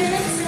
students